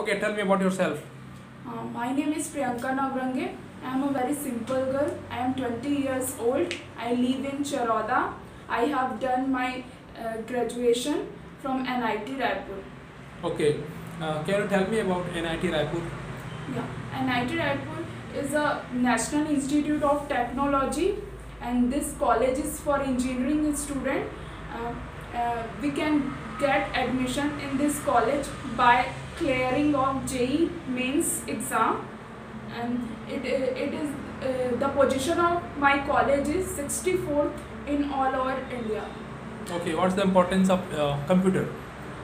Okay, tell me about yourself. Uh, my name is Priyanka Navrange. I am a very simple girl. I am 20 years old. I live in Charoda. I have done my uh, graduation from NIT Raipur. Okay, uh, can you tell me about NIT Raipur? Yeah, NIT Raipur is a National Institute of Technology, and this college is for engineering student. Uh, uh, we can get admission in this college by clearing of JEE mains exam, and it it is uh, the position of my college is 64th in all over India. Okay, what's the importance of uh, computer?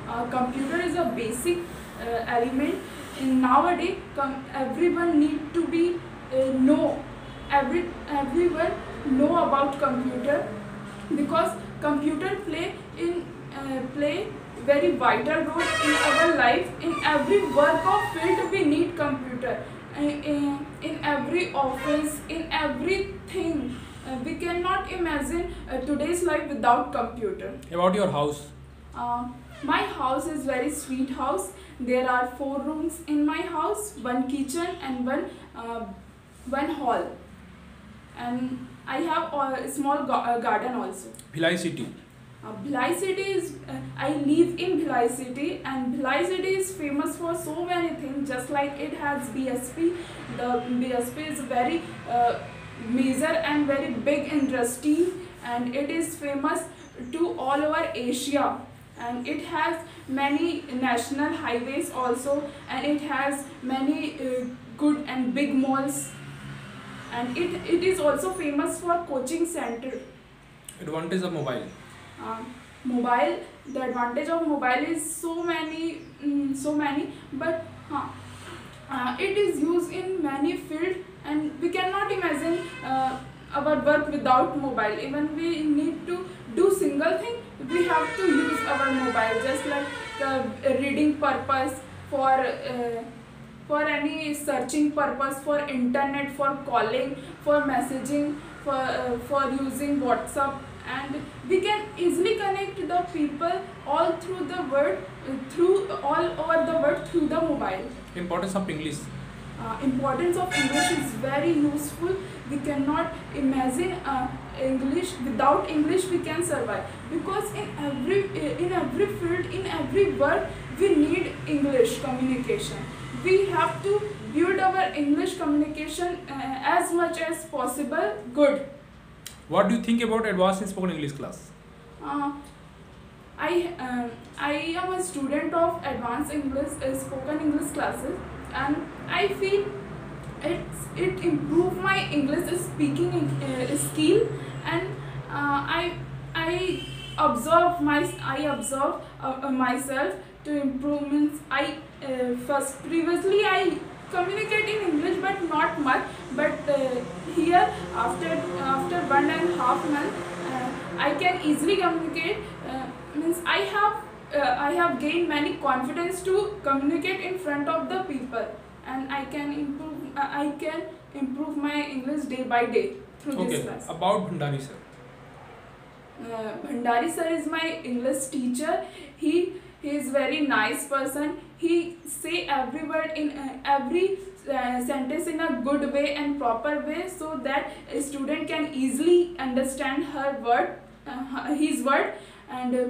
uh, computer is a basic uh, element in nowadays com- everyone need to be uh, know every everyone know about computer because computer play in uh, play very vital role in our life in every work of field we need computer in, in every office in everything uh, we cannot imagine uh, today's life without computer About your house. uh, my house is very sweet house. There are four rooms in my house, one kitchen and one uh, one hall, and I have a small ga- uh, garden also. Bhilai city. Uh, Bhilai city is uh, I live in Bhilai city, and Bhilai city is famous for so many things. Just like it has BSP, the BSP is very uh, major and very big industry, and it is famous to all over Asia. And it has many national highways also, and it has many uh, good and big malls. And it, it is also famous for coaching center. Advantage of mobile. Uh, mobile. The advantage of mobile is so many mm, so many but huh, uh, it is used in many field and we cannot imagine uh, our work without mobile. Even we need to do single thing we have to use our mobile. Just like uh, reading purpose for uh, for any searching purpose for internet for calling for messaging for uh, for using whatsapp and we can easily connect the people all through the world through all over the world through the mobile. Importance of English. uh, importance of english is very useful. We cannot imagine uh, english without english we can survive. Because in every in every field in every work we need english communication. We have to build our english communication uh, as much as possible good What do you think about advanced spoken English class? uh, I uh, I am a student of advanced English uh, spoken English classes and I feel it's it improve my English speaking uh, skill and uh, I I observe my I observe uh, uh, myself to improvements I first previously I communicate in English but not much here after after one and a half month uh, I can easily communicate uh, means I have uh, I have gained many confidence to communicate in front of the people and I can improve I can improve my English day by day through this Okay, class. about Bhandari sir. Uh, Bhandari sir is my English teacher. He he is very nice person. He say every word in uh, every uh, sentence in a good way and proper way so that a student can easily understand her word, uh, his word, and uh,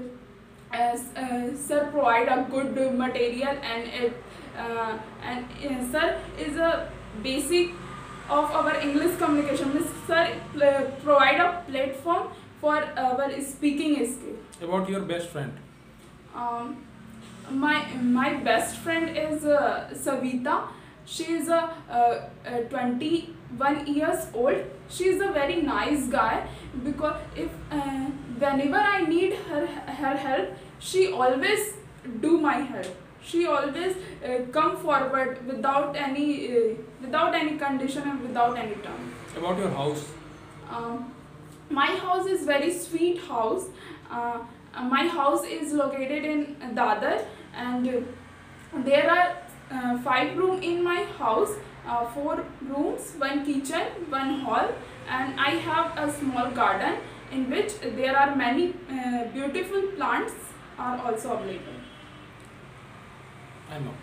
as uh, sir provide a good material and it uh, and sir is a basic of our English communication. Means sir provide a platform for our speaking skill. About your best friend. Um, my my best friend is uh, Savita. She is a uh, uh, 21 years old. She is a very nice guy because if uh, whenever I need her her help, she always do my help. She always uh, come forward without any uh, without any condition and without any term. About your house. Um, my house is very sweet house. Uh, my house is located in Dadar and uh, there are uh, five room in my house. Uh, four rooms, one kitchen, one hall, and I have a small garden in which there are many uh, beautiful plants are also available. I know.